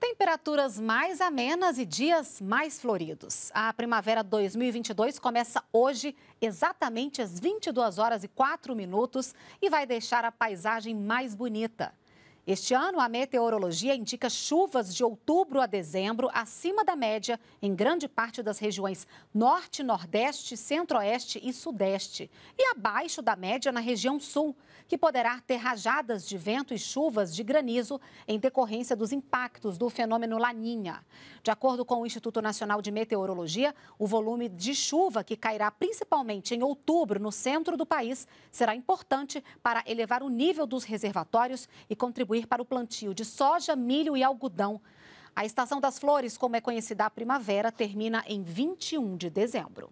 Temperaturas mais amenas e dias mais floridos. A primavera 2022 começa hoje, exatamente às 22 horas e 4 minutos, e vai deixar a paisagem mais bonita. Este ano, a meteorologia indica chuvas de outubro a dezembro acima da média em grande parte das regiões norte, nordeste, centro-oeste e sudeste, e abaixo da média na região sul, que poderá ter rajadas de vento e chuvas de granizo em decorrência dos impactos do fenômeno Laninha. De acordo com o Instituto Nacional de Meteorologia, o volume de chuva que cairá principalmente em outubro no centro do país será importante para elevar o nível dos reservatórios e contribuir contribuir para o plantio de soja, milho e algodão. A estação das flores, como é conhecida a primavera, termina em 21 de dezembro.